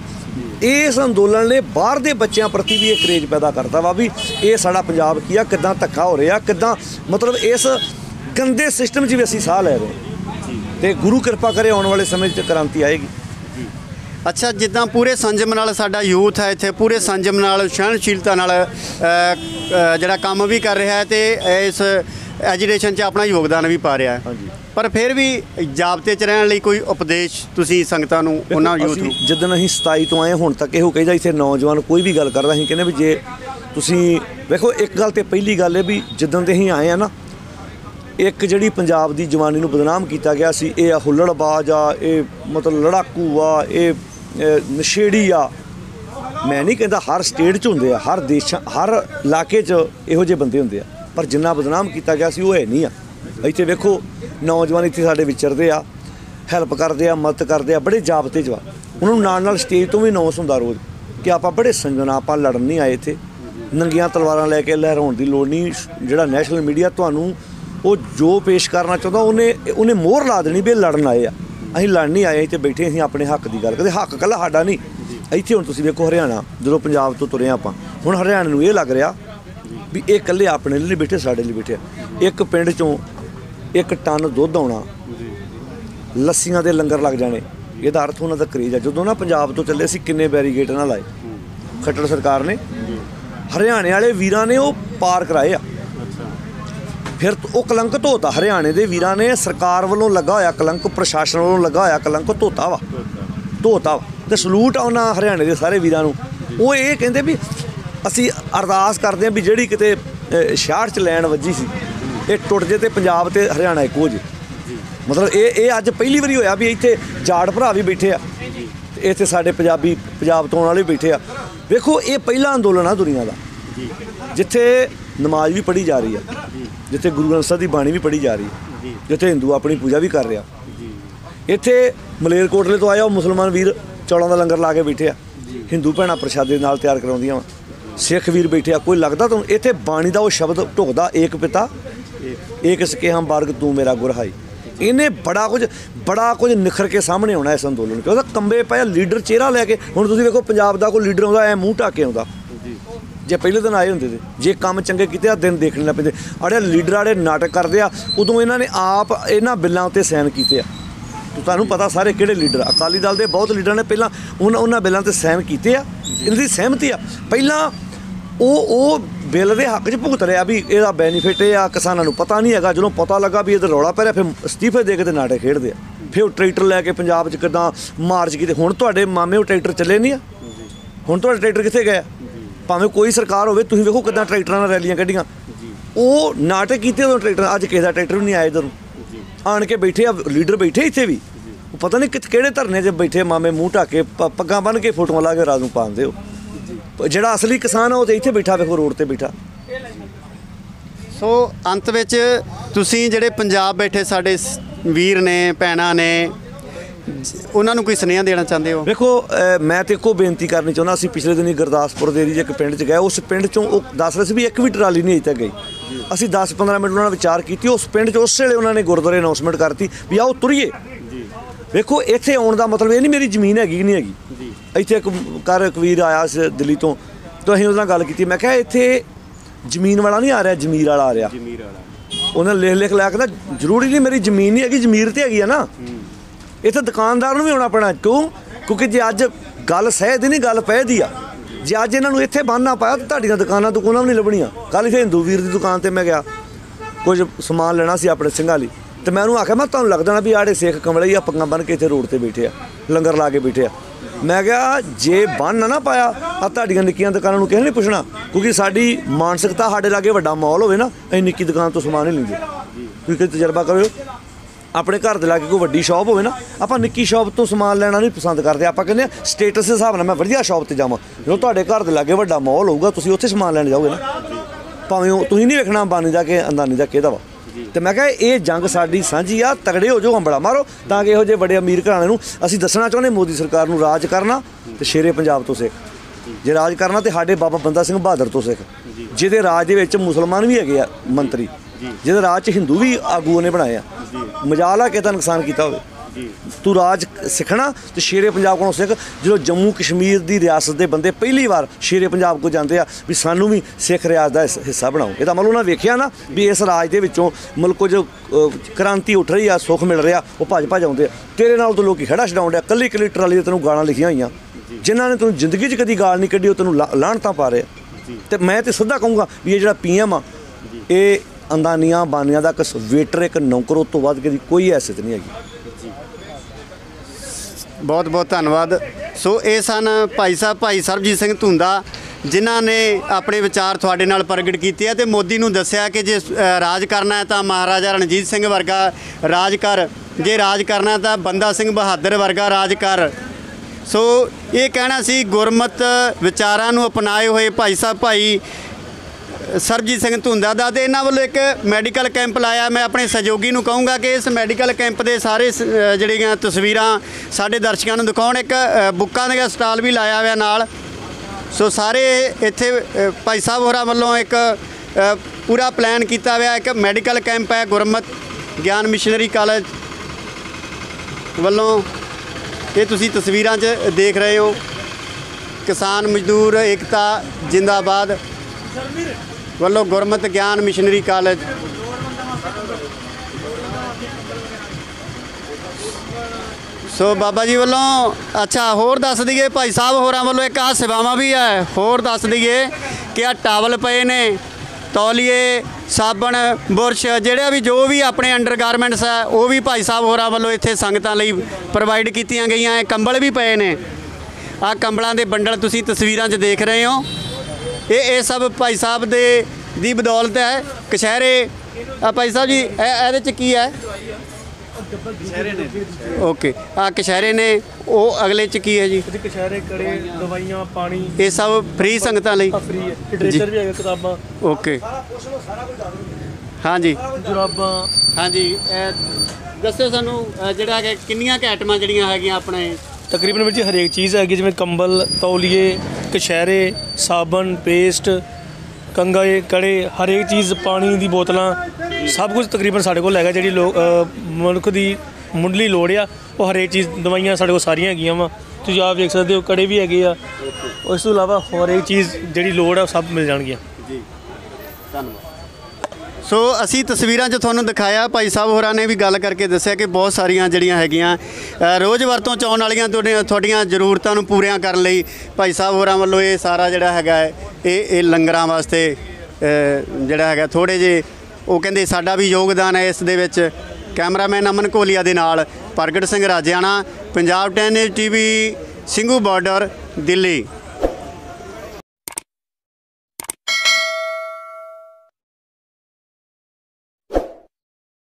ਇਸ ਅੰਦੋਲਨ ਨੇ ਬਾਹਰ ਦੇ ਬੱਚਿਆਂ ਪ੍ਰਤੀ ਵੀ ਇਹ ਕਰੇਜ ਪੈਦਾ ਕਰਤਾ ਵਾ ਵੀ ਇਹ ਸਾਡਾ ਪੰਜਾਬ ਕੀ ਆ, ਕਿਦਾਂ ਧੱਕਾ ਹੋ ਰਿਹਾ, ਕਿਦਾਂ ਮਤਲਬ ਇਸ ਗੰਦੇ ਸਿਸਟਮ 'ਚ ਵੀ ਅਸੀਂ ਸਾਹ ਲੈ ਰਹੇ ਹਾਂ। ਤੇ ਗੁਰੂ ਕਿਰਪਾ ਕਰੇ ਆਉਣ ਵਾਲੇ ਸਮੇਂ 'ਚ ਕ੍ਰਾਂਤੀ ਆਏਗੀ ਅੱਛਾ, ਜਿੱਦਾਂ ਪੂਰੇ ਸੰਜਮ ਨਾਲ ਸਾਡਾ ਯੂਥ ਹੈ ਇੱਥੇ, ਪੂਰੇ ਸੰਜਮ ਨਾਲ, ਸਹਿਣਸ਼ੀਲਤਾ ਨਾਲ ਜਿਹੜਾ ਕੰਮ ਵੀ ਕਰ ਰਿਹਾ ਹੈ ਤੇ ਇਸ ਐਜੀਟੇਸ਼ਨ 'ਚ ਆਪਣਾ ਯੋਗਦਾਨ ਵੀ ਪਾ ਰਿਹਾ ਹੈ। ਹਾਂਜੀ। ਪਰ ਫਿਰ ਵੀ ਜਾਬਤੇ 'ਚ ਰਹਿਣ ਲਈ ਕੋਈ ਉਪਦੇਸ਼ ਤੁਸੀਂ ਸੰਗਤਾਂ ਨੂੰ ਉਹਨਾਂ ਯੂਥ ਨੂੰ? ਜਦੋਂ ਅਸੀਂ 27 ਤੋਂ ਆਏ ਹੁਣ ਤੱਕ ਇਹੋ ਕਹੀਦਾ ਇੱਥੇ ਨੌਜਵਾਨ ਕੋਈ ਵੀ ਗੱਲ ਕਰਦਾ ਅਸੀਂ ਕਹਿੰਦੇ ਵੀ ਜੇ ਤੁਸੀਂ ਵੇਖੋ ਇੱਕ ਗੱਲ ਤੇ ਪਹਿਲੀ ਗੱਲ ਹੈ ਵੀ ਜਦੋਂ ਦੇ ਅਸੀਂ ਆਏ ਆ ਨਾ ਇੱਕ ਜਿਹੜੀ ਪੰਜਾਬ ਦੀ ਜਵਾਨੀ ਨੂੰ ਬਦਨਾਮ ਕੀਤਾ ਗਿਆ ਸੀ ਇਹ ਆ ਹੁੱਲੜਬਾਜ਼ ਆ ਇਹ ਮਤਲਬ ਲੜਾਕੂ ਆ ਇਹ ਨਸ਼ੇੜੀ ਆ ਮੈਂ ਨਹੀਂ ਕਹਿੰਦਾ ਹਰ ਸਟੇਟ 'ਚ ਹੁੰਦੇ ਆ ਹਰ ਦੇਸ਼ਾਂ ਹਰ ਇਲਾਕੇ 'ਚ ਇਹੋ ਜਿਹੇ ਬੰਦੇ ਹੁੰਦੇ ਆ। ਪਰ ਜਿੰਨਾ ਬਦਨਾਮ ਕੀਤਾ ਗਿਆ ਸੀ ਉਹ ਹੈ ਨਹੀਂ ਆ। ਇੱਥੇ ਵੇਖੋ, ਨੌਜਵਾਨ ਇੱਥੇ ਸਾਡੇ ਵਿਚਰਦੇ ਆ ਹੈਲਪ ਕਰਦੇ ਆ, ਮਦਦ ਕਰਦੇ ਆ, ਬੜੇ ਜਾਬਤੇ 'ਚ ਉਹਨਾਂ ਨੂੰ ਨਾਲ ਨਾਲ ਸਟੇਜ ਤੋਂ ਵੀ ਅਨਾਉਂਸ ਹੁੰਦਾ ਰੋਜ਼ ਕਿ ਆਪਾਂ ਬੜੇ ਸੰਜਨਾ ਆਪਾਂ ਲੜਨ ਨਹੀਂ ਆਏ ਇੱਥੇ। ਨੰਗੀਆਂ ਤਲਵਾਰਾਂ ਲੈ ਕੇ ਲਹਿਰਾਉਣ ਦੀ ਲੋੜ ਨਹੀਂ। ਜਿਹੜਾ ਨੈਸ਼ਨਲ ਮੀਡੀਆ ਤੁਹਾਨੂੰ ਉਹ ਜੋ ਪੇਸ਼ ਕਰਨਾ ਚਾਹੁੰਦਾ, ਉਹਨੇ ਉਹਨੇ ਮੋਹਰ ਲਾ ਦੇਣੀ ਵੀ ਇਹ ਲੜਨ ਆਏ ਆ। ਅਸੀਂ ਲੜਨ ਨਹੀਂ ਆਏ, ਇੱਥੇ ਬੈਠੇ ਅਸੀਂ ਆਪਣੇ ਹੱਕ ਦੀ ਗੱਲ ਕਰਦੇ। ਹੱਕ ਕੱਲਾ ਸਾਡਾ ਨਹੀਂ। ਇੱਥੇ ਹੁਣ ਤੁਸੀਂ ਵੇਖੋ ਹਰਿਆਣਾ, ਜਦੋਂ ਪੰਜਾਬ ਤੋਂ ਤੁਰੇ ਆਪਾਂ, ਹੁਣ ਹਰਿਆਣਾ ਨੂੰ ਇਹ ਲੱਗ ਰਿਹਾ ਵੀ ਇਹ ਇਕੱਲੇ ਆਪਣੇ ਲਈ ਨਹੀਂ ਬੈਠੇ, ਸਾਡੇ ਲਈ ਬੈਠੇ ਆ। ਇੱਕ ਪਿੰਡ ਚੋਂ ਇੱਕ ਟਨ ਦੁੱਧ ਆਉਣਾ, ਲੱਸੀਆਂ ਦੇ ਲੰਗਰ ਲੱਗ ਜਾਣੇ, ਇਹਦਾ ਅਰਥ ਉਹਨਾਂ ਦਾ ਕਰੇਜ ਆ। ਜਦੋਂ ਨਾ ਪੰਜਾਬ ਤੋਂ ਚੱਲੇ ਸੀ ਕਿੰਨੇ ਬੈਰੀਗੇਟ ਨਾਲ ਲਾਏ ਖੱਟੜ ਸਰਕਾਰ ਨੇ, ਹਰਿਆਣੇ ਵਾਲੇ ਵੀਰਾਂ ਨੇ ਉਹ ਪਾਰ ਕਰਾਏ ਆ। ਫਿਰ ਉਹ ਕਲੰਕ ਧੋਤਾ, ਹਰਿਆਣੇ ਦੇ ਵੀਰਾਂ ਨੇ ਸਰਕਾਰ ਵੱਲੋਂ ਲੱਗਾ ਹੋਇਆ ਕਲੰਕ, ਪ੍ਰਸ਼ਾਸਨ ਵੱਲੋਂ ਲੱਗਾ ਹੋਇਆ ਕਲੰਕ ਧੋਤਾ ਵਾ। ਧੋਤਾ ਵਾ। ਤੇ ਸਲੂਟ ਆ ਉਹਨਾਂ ਹਰਿਆਣੇ ਦੇ ਸਾਰੇ ਵੀਰਾਂ ਨੂੰ। ਉਹ ਇਹ ਕਹਿੰਦੇ ਵੀ ਅਸੀਂ ਅਰਦਾਸ ਕਰਦੇ ਹਾਂ ਵੀ ਜਿਹੜੀ ਕਿਤੇ ਅਹ, 66 ਚ ਲੈਣ ਵੱਜੀ ਸੀ ਇਹ ਟੁੱਟ ਜੇ ਤੇ ਪੰਜਾਬ ਤੇ ਹਰਿਆਣਾ ਇੱਕ ਹੋ ਜੇ। ਮਤਲਬ ਇਹ ਇਹ ਅੱਜ ਪਹਿਲੀ ਵਾਰੀ ਹੋਇਆ ਵੀ ਇੱਥੇ ਜਾੜ ਭਰਾ ਵੀ ਬੈਠੇ ਆ। ਤੇ ਇੱਥੇ ਸਾਡੇ ਪੰਜਾਬੀ ਪੰਜਾਬ ਤੋਂ ਆਉਣ ਵਾਲੇ ਵੀ ਬੈਠੇ ਆ। ਵੇਖੋ ਇਹ ਪਹਿਲਾ ਅੰਦੋਲਨ ਆ ਦੁਨੀਆ ਦਾ। ਜਿੱਥੇ ਨਮਾਜ਼ ਵੀ ਪੜ੍ਹੀ ਜਾ ਰਹੀ ਆ। ਜਿੱਥੇ ਗੁਰੂ ਗ੍ਰੰਥ ਸਾਹਿਬ ਦੀ ਬਾਣੀ ਵੀ ਪੜ੍ਹੀ ਜਾ ਰਹੀ ਹੈ ਜਿੱਥੇ ਹਿੰਦੂ ਆਪਣੀ ਪੂਜਾ ਵੀ ਕਰ ਰਿਹਾ। ਇੱਥੇ ਮਲੇਰਕੋਟਲੇ ਤੋਂ ਆਇਆ ਉਹ ਮੁਸਲਮਾਨ ਵੀਰ ਚੌਲਾਂ ਦਾ ਲੰਗਰ ਲਾ ਕੇ ਬੈਠੇ ਆ। ਹਿੰਦੂ ਭੈਣਾਂ ਪ੍ਰਸ਼ਾਦੇ ਨਾਲ ਤਿਆਰ ਕਰਾਉਂਦੀਆਂ ਵਾ। ਸਿੱਖ ਵੀਰ ਬੈਠੇ ਆ ਕੋਈ ਲੱਗਦਾ ਤੁਹਾਨੂੰ? ਇੱਥੇ ਬਾਣੀ ਦਾ ਉਹ ਸ਼ਬਦ ਢੁਕਦਾ ਏਕ ਪਿਤਾ। ਏਕ ਸਕੇ ਹਮ ਬਾਰਗ ਤੂੰ ਮੇਰਾ ਗੁਰਹਾਈ। ਇਹਨੇ ਬੜਾ ਕੁਝ ਬੜਾ ਕੁਝ ਨਿਖਰ ਕੇ ਸਾਹਮਣੇ ਆਉਣਾ ਇਸ ਅੰਦੋਲਨ ਕਿ। ਉਹਦਾ ਕੰਬੇ ਪਿਆ ਲੀਡਰ ਚਿਹਰਾ ਲੈ ਕੇ। ਹੁਣ ਤੁਸੀਂ ਵੇਖੋ ਪੰਜਾਬ ਦਾ ਕੋਈ ਲੀਡਰ ਆਉਂਦਾ ਐ ਮੂੰਹ ਢੱਕ ਆਉਂਦਾ। ਜੇ। ਪਹਿਲੇ ਦਿਨ ਆਏ ਹੁੰਦੇ ਤੇ ਜੇ ਕੰਮ ਚੰਗੇ ਕੀਤੇ ਆ ਦਿਨ ਦੇਖਣੇ ਲੱਗ ਪੈਂਦੇ। ਆੜੇ ਲੀਡਰ ਆੜੇ ਨਾਟਕ ਕਰਦੇ ਆ ਉਦੋਂ ਇਹਨਾਂ ਨੇ ਆਪ ਇਹਨਾਂ ਬਿੱਲਾਂ ਉੱਤੇ ਸਾਈਨ ਕੀਤੇ ਆ। ਤੁਹਾਨੂੰ ਪਤਾ ਸਾਰੇ ਕਿਹੜੇ ਲੀਡਰ ਆ। ਅਕਾਲੀ ਦਲ ਦੇ ਬਹੁਤ ਲੀਡਰਾਂ ਨੇ ਪਹਿਲਾਂ ਉਹਨਾਂ ਉਹਨਾਂ ਬਿੱਲਾਂ ਤੇ ਸਾਈਨ ਕੀਤੇ ਆ। ਇਹਨਾਂ ਦੀ ਸਹਿਮਤੀ ਆ। ਪਹਿਲਾਂ ਉਹ ਉਹ ਬਿੱਲ ਦੇ ਹੱਕ 'ਚ ਭੁਗਤ ਰਿਹਾ ਵੀ ਇਹਦਾ ਬੈਨੀਫਿਟ ਇਹ ਆ, ਕਿਸਾਨਾਂ ਨੂੰ ਪਤਾ ਨਹੀਂ ਹੈਗਾ। ਜਦੋਂ ਪਤਾ ਲੱਗਾ ਵੀ ਇਹਦਾ ਰੌਲਾ ਪੈ ਰਿਹਾ, ਫਿਰ ਅਸਤੀਫੇ ਦੇ ਕੇ ਤੇ ਨਾਟੇ ਖੇਡਦੇ ਆ। ਫਿਰ ਉਹ ਟਰੈਕਟਰ ਲੈ ਕੇ ਪੰਜਾਬ 'ਚ ਕਿਦਾਂ ਮਾਰਚ ਕੀਤੇ। ਹੁਣ ਤੁਹਾਡੇ ਮਾਮੇ ਉਹ ਟਰੈਕਟਰ ਚੱਲੇ ਨਹੀਂ ਆ? ਹੁਣ ਤੁਹਾਡੇ ਟਰੈਕਟਰ ਕਿੱਥੇ ਗਏ ਭਾਵੇਂ ਕੋਈ ਸਰਕਾਰ ਹੋਵੇ, ਤੁਸੀਂ ਵੇਖੋ ਕਿਦਾਂ ਟਰੈਕਟਰਾਂ ਨਾਲ ਰੈਲੀਆਂ ਕੱਢੀਆਂ। ਉਹ ਨਾਟਕ ਕੀਤੇ ਉਦੋਂ ਟਰੈਕਟਰ, ਅੱਜ ਕਿਸੇ ਦਾ ਟਰੈਕਟਰ ਵੀ ਨਹੀਂ ਆਇਆ ਇਧਰ। ਆਣ ਕੇ ਬੈਠੇ ਆ, ਲੀਡਰ ਬੈਠੇ ਇੱਥੇ ਵੀ। ਪਤਾ ਨਹੀਂ ਕਿ- ਕਿਹੜੇ ਧਰਨੇ 'ਚ ਬੈਠੇ ਮਾਮੇ, ਮੂੰਹ ਢੱਕ ਕੇ ਪੱਗਾਂ ਬੰਨ ਕੇ ਫੋਟੋਆਂ ਲਾ ਕੇ ਰਾਤ ਨੂੰ ਪਾਉਂਦੇ ਹੋ। ਜਿਹੜਾ ਅਸਲੀ ਕਿਸਾਨ ਆ ਉਹ ਤੇ ਇੱਥੇ ਬੈਠਾ ਵੇਖੋ ਰੋਡ ਤੇ ਬੈਠਾ। ਸੋ ਅੰਤ ਵਿੱਚ ਤੁਸੀਂ ਜਿਹੜੇ ਪੰਜਾਬ ਬੈਠੇ ਸਾਡੇ ਸ- ਵੀਰ ਨੇ ਭੈਣਾਂ ਨੇ ਜ- ਉਹਨਾਂ ਨੂੰ ਕੋਈ ਸੁਨੇਹਾ ਦੇਣਾ ਚਾਹੁੰਦੇ ਹੋ? ਵੇਖੋ ਅਹ ਮੈਂ ਤੇ ਇੱਕੋ ਬੇਨਤੀ ਕਰਨੀ ਚਾਹੁੰਦਾ ਅਸੀਂ ਪਿਛਲੇ ਦਿਨੀ ਗੁਰਦਾਸਪੁਰ ਦੇ ਏਰੀਏ 'ਚ ਇੱਕ ਪਿੰਡ 'ਚ ਗਏ ਉਸ ਪਿੰਡ 'ਚੋਂ ਉਹ ਦੱਸ ਰਹੇ ਸੀ ਵੀ ਇੱਕ ਵੀ ਟਰਾਲੀ ਨਹੀਂ ਅਜੇ ਤੱਕ ਗਈ। ਅਸੀਂ 10-15 ਮਿੰਟ ਉਹਨਾਂ ਨਾਲ ਵਿਚਾਰ ਕੀਤੀ ਉਸ ਪਿੰਡ 'ਚ ਉਸ ਵੇਲੇ ਉਹਨਾਂ ਨੇ ਗੁਰਦੁਆਰੇ ਅਨਾਉਂਸਮੈਂਟ ਕਰਤੀ ਵੀ ਆਓ ਤੁਰੀਏ। ਵੇਖੋ ਇੱਥੇ ਆਉਣ ਦਾ ਮਤਲਬ ਇਹ ਨਹੀਂ ਮੇਰੀ ਜ਼ਮੀਨ ਹੈਗੀ ਕਿ ਨਹੀਂ ਹੈਗੀ। ਇੱਥੇ ਇੱਕ ਕਰ ਇੱਕ ਵੀਰ ਆਇਆ ਸੀ ਦਿੱਲੀ ਤੋਂ। ਤਾਂ ਅਸੀਂ ਉਹਦੇ ਨਾਲ ਗੱਲ ਕੀਤੀ। ਮੈਂ ਕਿਹਾ ਇੱਥੇ ਜ਼ਮੀਨ ਵਾਲਾ ਨਹੀਂ ਆ ਰਿਹਾ ਜ਼ਮੀਰ ਵਾਲਾ ਆ ਰਿਹਾ। ਜਮੀਰ ਵਾਲਾ। ਉਹਨਾਂ ਲਿਖ ਲਿਖ ਲਿਆ ਕਹਿੰਦਾ ਜ਼ਰੂਰੀ ਨਹੀਂ ਮੇਰੀ ਜ਼ਮੀਨ ਨਹੀਂ ਹੈਗੀ ਜ਼ਮੀਰ ਤੇ ਹੈਗੀ ਆ ਨਾ। ਇੱਥੇ ਦੁਕਾਨਦਾਰ ਨੂੰ ਵੀ ਆਉਣਾ ਪੈਣਾ। ਕਿਉਂ? ਕਿਉਂਕਿ ਜੇ ਅੱਜ ਗੱਲ ਸਹਿ ਦੀ ਨਹੀਂ ਗੱਲ ਪੈ ਦੀ ਆ। ਜੇ ਅੱਜ ਇਹਨਾਂ ਨੂੰ ਇੱਥੇ ਬੰਨ੍ਹਣਾ ਪਾਇਆ ਤਾਂ ਤੁਹਾਡੀਆਂ ਦੁਕਾਨਾਂ ਦੁਕਾਨਾਂ ਵੀ ਨਹੀਂ ਲੱਭਣੀਆਂ। ਕੱਲ ਇੱਥੇ ਹਿੰਦੂ ਵੀਰ ਦੀ ਦੁਕਾਨ ਤੇ ਮੈਂ ਗਿਆ। ਕੁਝ ਸਮਾਨ ਲੈਣਾ ਸੀ ਆਪਣੇ ਸਿੰਘਾਂ ਲਈ। ਤੇ ਮੈਂ ਉਹਨੂੰ ਆਖਿਆ, ਮੈਂ ਤੁਹਾਨੂੰ ਲੱਗਦਾ ਨਾ ਵੀ ਆੜੇ ਸਿੱਖ ਕਮਲੇ ਹੀ ਪੱਗਾਂ ਬੰਨ ਕੇ ਇੱਥੇ ਰੋਡ ਤੇ ਬੈਠੇ ਆ, ਲੰਗਰ ਲਾ ਕੇ ਬੈਠੇ ਆ। ਮੈਂ ਕਿਹਾ, ਜੇ ਬੰਨ ਨਾ ਪਾਇਆ ਆ ਤੁਹਾਡੀਆਂ ਨਿੱਕੀਆਂ ਦੁਕਾਨਾਂ ਨੂੰ ਕਿਸੇ ਨਹੀਂ ਪੁੱਛਣਾ, ਕਿਉਂਕਿ ਸਾਡੀ ਮਾਨਸਿਕਤਾ ਸਾਡੇ ਲਾਗੇ ਵੱਡਾ ਮਾਲ ਹੋਵੇ ਨਾ, ਅਸੀਂ ਨਿੱਕੀ ਦੁਕਾਨ ਤੋਂ ਸਮਾਨ ਨਹੀਂ ਲੈਂਦੇ। ਕਿਉਂਕਿ ਤਜਰਬਾ ਕਰਿਓ ਆਪਣੇ ਘਰ ਦੇ ਲਾਗੇ ਕੋਈ ਵੱਡੀ ਸ਼ਾਪ ਹੋਵੇ ਨਾ, ਆਪਾਂ ਨਿੱਕੀ ਸ਼ਾਪ ਤੋਂ ਸਮਾਨ ਲੈਣਾ ਨਹੀਂ ਪਸੰਦ ਕਰਦੇ। ਆਪਾਂ ਕਹਿੰਦੇ ਆ ਸਟੇਟਸ ਦੇ ਹਿਸਾਬ ਨਾਲ ਮੈਂ ਵਧੀਆ ਸ਼ਾਪ ਤੇ ਜਾਵਾਂ। ਜਦੋਂ ਤੁਹਾਡੇ ਘਰ ਦੇ ਲਾਗੇ ਵੱਡਾ ਮਾਲ ਹੋਊਗਾ, ਤੁਸੀਂ ਉੱਥੇ ਸਮਾਨ ਲੈਣ ਜਾਓਗੇ ਨਾ। ਭਾਵੇਂ ਉਹ ਤੁਸੀਂ ਨਹੀਂ ਵੇਖਣਾ, ਅੰਬਾਨੀ ਦਾ ਕਿ, ਅੰਦਾਨੀ ਦਾ ਕਿਹਦਾ ਵਾ। ਤੇ ਮੈਂ ਕਿਹਾ ਇਹ ਜੰਗ ਸਾਡੀ ਸਾਂਝੀ ਆ ਤਗੜੇ ਹੋ ਜਾਓ ਹੰਬੜਾ ਮਾਰੋ ਤਾਂ ਕਿ ਇਹੋ ਜਿਹੇ ਵੱਡੇ ਅਮੀਰ ਘਰਾਣੇ ਨੂੰ ਅਸੀਂ ਦੱਸਣਾ ਚਾਹੁੰਦੇ ਮੋਦੀ ਸਰਕਾਰ ਨੂੰ ਰਾਜ ਕਰਨਾ ਤੇ ਸ਼ੇਰੇ ਪੰਜਾਬ ਤੋਂ ਸਿੱਖ। ਜੇ। ਰਾਜ ਕਰਨਾ ਤੇ ਸਾਡੇ ਬਾਬਾ ਬੰਦਾ ਸਿੰਘ ਬਹਾਦਰ ਤੋਂ ਸਿੱਖ। ਜਿਹਦੇ ਰਾਜ ਦੇ ਵਿੱਚ ਮੁਸਲਮਾਨ ਵੀ ਹੈਗੇ ਆ ਮੰਤਰੀ। ਜਿਹਦੇ ਰਾਜ 'ਚ ਹਿੰਦੂ ਵੀ ਆਗੂ ਨੇ ਬਣਾਏ ਆ। ਮਜਾਲ ਆ ਕਿ ਤਾਂ ਨੁਕਸਾਨ ਕੀਤਾ ਹੋਵੇ। ਤੂੰ ਰਾਜ ਸਿੱਖਣਾ ਤੇ ਸ਼ੇਰੇ ਪੰਜਾਬ ਕੋਲੋਂ ਸਿੱਖ। ਜਦੋਂ ਜੰਮੂ ਕਸ਼ਮੀਰ ਦੀ ਰਿਆਸਤ ਦੇ ਬੰਦੇ ਪਹਿਲੀ ਵਾਰ ਸ਼ੇਰੇ ਪੰਜਾਬ ਕੋ ਜਾਂਦੇ ਆ ਵੀ ਸਾਨੂੰ ਵੀ ਸਿੱਖ ਰਿਆਸਤ ਦਾ ਹਿੱਸ- ਬਣਾਓ। ਇਹਦਾ ਮਤਲਬ ਉਹਨਾਂ ਵੇਖਿਆ ਨਾ ਵੀ ਇਸ ਰਾਜ ਦੇ ਵਿੱਚੋਂ ਮੁਲਕ ਅ, ਕ੍ਰਾਂਤੀ ਉੱਠ ਰਹੀ ਆ ਸੁੱਖ ਮਿਲ ਰਿਹਾ ਉਹ ਭੱਜ ਭੱਜ ਆਉਂਦੇ ਆ। ਤੇਰੇ ਨਾਲ ਤਾਂ ਲੋਕੀ ਖੜਾ ਛਡਾਉਣ ਡਿਆ। ਕੱਲੀ ਕੱਲੀ ਟਰਾਲੀ ਤੇ ਤੈਨੂੰ ਗਾਲਾਂ ਲਿਖੀਆਂ ਹੋਈਆਂ। ਜਿਨ੍ਹਾਂ ਨੇ ਤੈਨੂੰ ਜ਼ਿੰਦਗੀ 'ਚ ਕਦੀ ਗਾਲ ਨਹੀਂ ਕੱਢੀ ਉਹ ਤੈਨੂੰ ਲਾਹਣਤਾਂ ਪਾ ਰਹੇ ਆ। ਤੇ ਮੈਂ ਤੇ ਸਿੱਧਾ ਕਹੂੰਗਾ ਵੀ ਇਹ ਜਿਹੜਾ ਪੀਐਮ ਆ ਇਹ ਅੰਦਾਨੀਆਂ ਬਾਨੀਆਂ ਦਾ ਇੱਕ ਵੇਟਰ ਇੱਕ ਨੌਕਰ ਉਹ ਤੋਂ ਵੱਧ ਕੇ ਦੀ ਕੋਈ ਹੈਸੀਅਤ ਨਹੀਂ ਹੈਗੀ। ਬਹੁਤ ਬਹੁਤ ਧੰਨਵਾਦ। ਸੋ ਇਹ ਸਨ ਭਾਈ ਸਾਹਿਬ, ਭਾਈ ਸਰਬਜੀਤ ਸਿੰਘ ਧੁੰਦਾ, ਜਿਨ੍ਹਾਂ ਨੇ ਆਪਣੇ ਵਿਚਾਰ ਤੁਹਾਡੇ ਨਾਲ ਪ੍ਰਗਟ ਕੀਤੇ ਆ ਤੇ ਮੋਦੀ ਨੂੰ ਦੱਸਿਆ ਕਿ ਜੇ ਰਾਜ ਕਰਨਾ ਹੈ ਤਾਂ ਮਹਾਰਾਜਾ ਰਣਜੀਤ ਸਿੰਘ ਵਰਗਾ ਰਾਜ ਕਰ। ਜੇ ਰਾਜ ਕਰਨਾ ਤਾਂ ਬੰਦਾ ਸਿੰਘ ਬਹਾਦਰ ਵਰਗਾ ਰਾਜ ਕਰ। ਸੋ ਇਹ ਕਹਿਣਾ ਸੀ, ਗੁਰਮਤ ਵਿਚਾਰਾਂ ਨੂੰ ਅਪਣਾਏ ਹੋਏ ਭਾਈ ਸਾਹਿਬ, ਭਾਈ ਸਰਬਜੀਤ ਸਿੰਘ ਧੁੰਦਾ ਦਾ ਤੇ ਇਹਨਾਂ ਵੱਲੋਂ ਇੱਕ ਮੈਡੀਕਲ ਕੈਂਪ ਲਾਇਆ। ਮੈਂ ਆਪਣੇ ਸਹਿਯੋਗੀ ਨੂੰ ਕਹੂੰਗਾ ਕਿ ਇਸ ਮੈਡੀਕਲ ਕੈਂਪ ਦੇ ਸਾਰੇ ਸ- ਜਿਹੜੀਆਂ ਤਸਵੀਰਾਂ ਸਾਡੇ ਦਰਸ਼ਕਾਂ ਨੂੰ ਦਿਖਾਉਣ। ਇੱਕ ਬੁੱਕਾਂ ਦਾ ਸਟਾਲ ਵੀ ਲਾਇਆ ਹੋਇਆ ਨਾਲ। ਸੋ ਸਾਰੇ ਇੱਥੇ ਭਾਈ ਸਾਹਿਬ ਹੋਰਾਂ ਵੱਲੋਂ ਇੱਕ ਪੂਰਾ ਪਲਾਨ ਕੀਤਾ ਹੋਇਆ। ਇੱਕ ਮੈਡੀਕਲ ਕੈਂਪ ਹੈ ਗੁਰਮਤ ਗਿਆਨ ਮਿਸ਼ਨਰੀ ਕਾਲਜ ਵੱਲੋਂ। ਇਹ ਤੁਸੀਂ ਤਸਵੀਰਾਂ 'ਚ ਦੇਖ ਰਹੇ ਹੋ। ਕਿਸਾਨ ਮਜ਼ਦੂਰ ਏਕਤਾ ਜਿੰਦਾਬਾਦ। ਵੱਲੋਂ ਗੁਰਮਤ ਗਿਆਨ ਮਿਸ਼ਨਰੀ ਕਾਲਜ। ਸੋ ਬਾਬਾ ਜੀ ਵੱਲੋਂ, ਅੱਛਾ, ਹੋਰ ਦੱਸ ਦਈਏ, ਭਾਈ ਸਾਹਿਬ ਹੋਰਾਂ ਵੱਲੋਂ ਇੱਕ ਆਹ ਸੇਵਾਵਾਂ ਵੀ ਹੈ। ਹੋਰ ਦੱਸ ਦਈਏ ਕਿ ਆ ਟਾਵਲ ਪਏ ਨੇ, ਤੌਲੀਏ, ਸਾਬਣ, ਬੁਰਸ਼, ਜਿਹੜੇ ਵੀ ਜੋ ਵੀ ਆਪਣੇ ਅੰਡਰਗਾਰਮੈਂਟਸ ਹੈ, ਉਹ ਵੀ ਭਾਈ ਸਾਹਿਬ ਹੋਰਾਂ ਵੱਲੋਂ ਇੱਥੇ ਸੰਗਤਾਂ ਲਈ ਪ੍ਰੋਵਾਈਡ ਕੀਤੀਆਂ ਗਈਆਂ। ਹੈ ਕੰਬਲ ਵੀ ਪਏ ਨੇ। ਆ ਕੰਬਲਾਂ ਦੇ ਬੰਡਲ ਤੁਸੀਂ ਤਸਵੀਰਾਂ 'ਚ ਦੇਖ ਰਹੇ ਹੋ। ਇਹ ਇਹ ਸਭ ਭਾਈ ਸਾਹਿਬ ਦੇ ਦੀ ਬਦੌਲਤ ਹੈ ਕਸ਼ਹਿਰੇ ਆ ਭਾਈ ਸਾਹਿਬ ਜੀ ਇਹ ਇਹਦੇ 'ਚ ਕੀ ਹੈ? ਓਕੇ। ਆ ਕਸ਼ਹਿਰੇ ਨੇ ਉਹ ਅਗਲੇ 'ਚ ਕੀ ਹੈ ਜੀ? ਇਹਦੇ ਕਸ਼ਹਿਰੇ ਕੜੇ ਦਵਾਈਆਂ ਪਾਣੀ। ਇਹ ਸਭ ਫ੍ਰੀ ਸੰਗਤਾਂ ਲਈ? ਫ੍ਰੀ ਹੈ। ਲਿਟਰੇਚਰ ਵੀ ਹੈਗਾ ਕਿਤਾਬਾਂ। ਓਕੇ। ਹਾਂਜੀ। ਜੁਰਾਬਾਂ। ਹਾਂਜੀ ਇਹ ਦੱਸਿਓ ਸਾਨੂੰ ਅ, ਜਿਹੜਾ ਕਿ ਕਿੰਨੀਆਂ ਕੁ ਆਈਟਮਾਂ ਜਿਹੜੀਆਂ ਹੈਗੀਆਂ ਆਪਣੇ? ਤਕਰੀਬਨ ਵਿੱਚ ਹਰੇਕ ਚੀਜ਼ ਹੈਗੀ ਜਿਵੇਂ ਕੰਬਲ ਤੌਲੀਏ ਕਛਹਿਰੇ ਸਾਬਣ ਪੇਸਟ ਕੰਗੇ ਕੜੇ ਹਰੇਕ ਚੀਜ਼ ਪਾਣੀ ਦੀ ਬੋਤਲਾਂ ਸਭ ਕੁਝ ਤਕਰੀਬਨ ਸਾਡੇ ਕੋਲ ਹੈਗਾ ਜਿਹੜੀ ਲੋਕ ਮਨੁੱਖ ਦੀ ਮੁੱਢਲੀ ਲੋੜ ਆ ਉਹ ਹਰੇਕ ਚੀਜ਼ ਦਵਾਈਆਂ ਸਾਡੇ ਕੋਲ ਸਾਰੀਆਂ ਹੈਗੀਆਂ ਵਾ। ਤੁਸੀਂ ਆਪ ਵੇਖ ਸਕਦੇ ਹੋ ਕੜੇ ਵੀ ਹੈਗੇ ਆ। ਉਸ ਤੋਂ ਇਲਾਵਾ ਹੋਰ ਇੱਕ ਚੀਜ਼ ਜਿਹੜੀ ਲੋੜ ਆ ਸਭ ਮਿਲ ਜਾਣਗੀਆਂ। ਜੀ। ਧੰਨਵਾਦ। ਸੋ ਅਸੀਂ ਤਸਵੀਰਾਂ 'ਚ ਤੁਹਾਨੂੰ ਦਿਖਾਇਆ, ਭਾਈ ਸਾਹਿਬ ਹੋਰਾਂ ਨੇ ਵੀ ਗੱਲ ਕਰਕੇ ਦੱਸਿਆ ਕਿ ਬਹੁਤ ਸਾਰੀਆਂ ਜਿਹੜੀਆਂ ਹੈਗੀਆਂ ਰੋਜ਼ ਵਰਤੋਂ ਚ ਆਉਣ ਵਾਲੀਆਂ ਤੁਹਾਡੀਆਂ ਤੁਹਾਡੀਆਂ ਜ਼ਰੂਰਤਾਂ ਨੂੰ ਪੂਰੀਆਂ ਕਰਨ ਲਈ ਭਾਈ ਸਾਹਿਬ ਹੋਰਾਂ ਵੱਲੋਂ ਇਹ ਸਾਰਾ ਜਿਹੜਾ ਹੈਗਾ ਇਹ ਇਹ ਲੰਗਰਾਂ ਵਾਸਤੇ ਜਿਹੜਾ ਹੈਗਾ ਥੋੜੇ ਜੇ ਉਹ ਕਹਿੰਦੇ ਸਾਡਾ ਵੀ ਯੋਗਦਾਨ ਹੈ ਇਸ ਦੇ ਵਿੱਚ। ਕੈਮਰਾਮੈਨ ਅਮਨ ਕੋਲੀਆ ਦੇ ਨਾਲ ਪ੍ਰਗਟ ਸਿੰਘ ਰਾਜਿਆਣਾ, ਪੰਜਾਬ 10 ਟੀਵੀ, ਸਿੰਘੂ ਬਾਰਡਰ, ਦਿੱਲੀ।